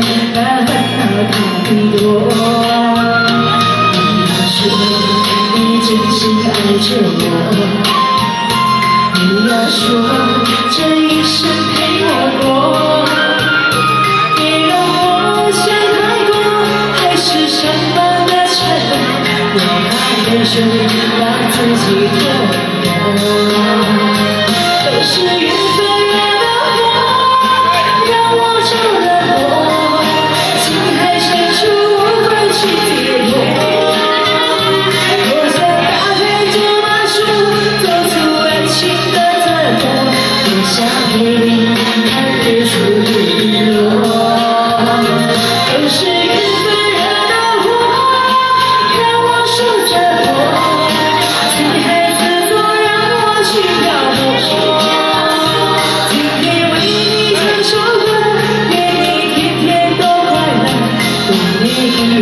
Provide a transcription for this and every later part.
不想那烦恼太多。不要说你真心爱着我，不要说这一生陪我过。人生让自己痛过，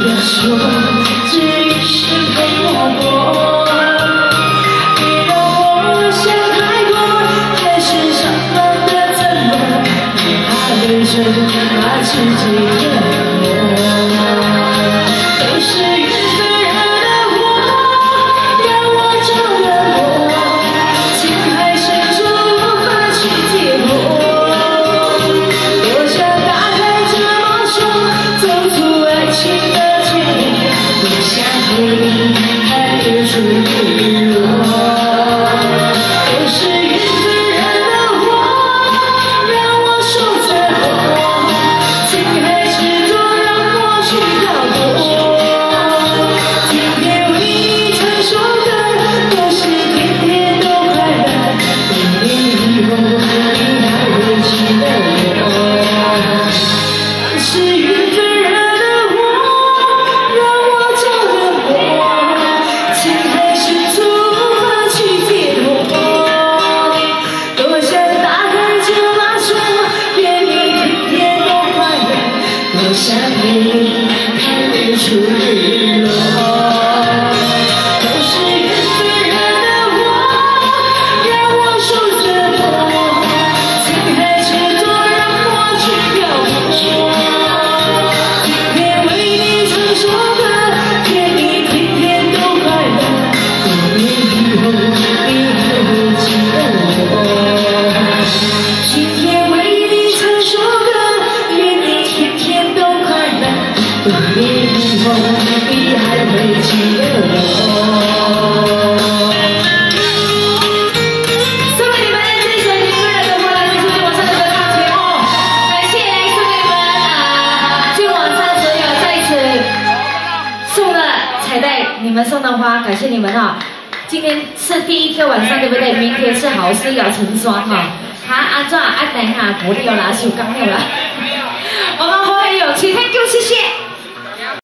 不要说这一生陪我过，别让我想太多，还是上方的承诺，别怕对手把自己想你们送的花，感谢你们哈。今天是第一天晚上，对不对？明天是好事要成双哈。好，阿壮阿等哈，我哋有拿手钢有了。我们后面有请，Thank you，谢谢。